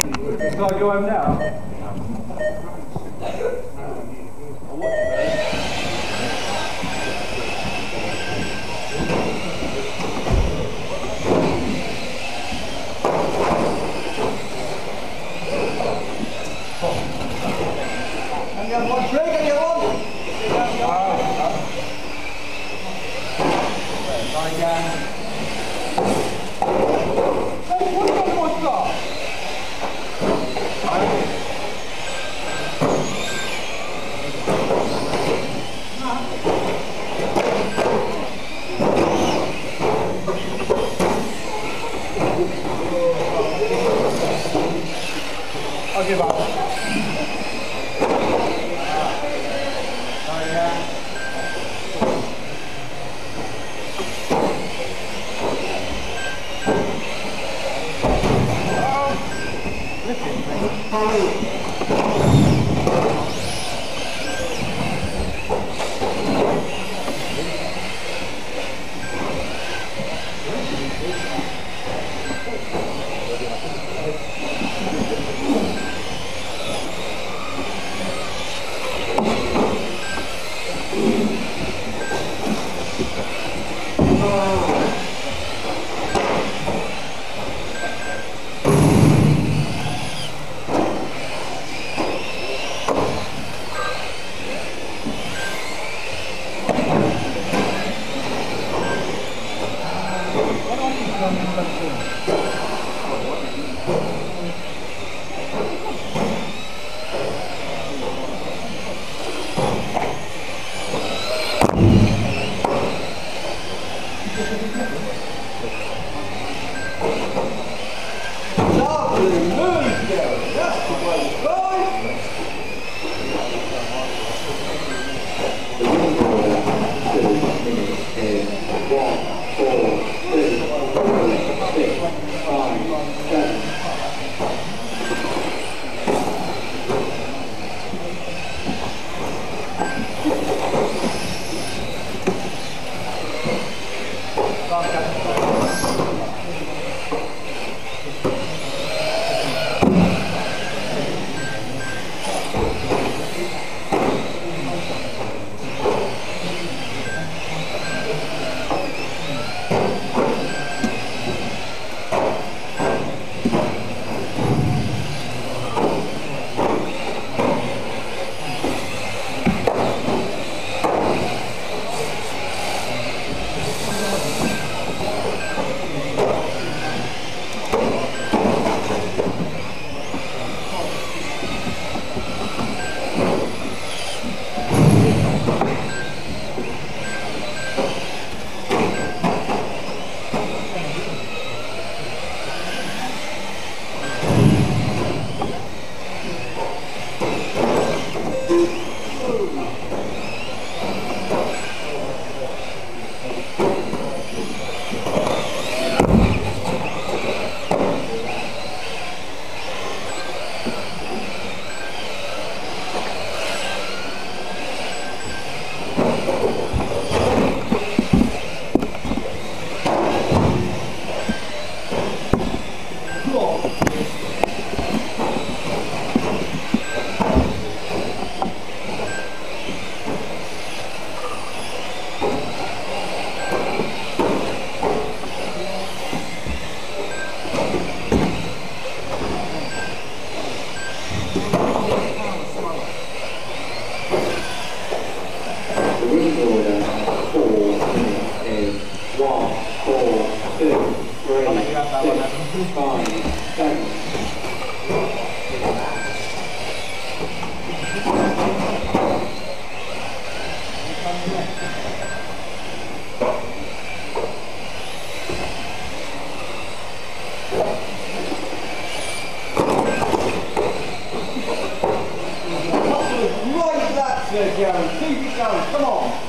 So I go home now. Lovely move and keep going. Come on.